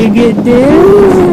you get?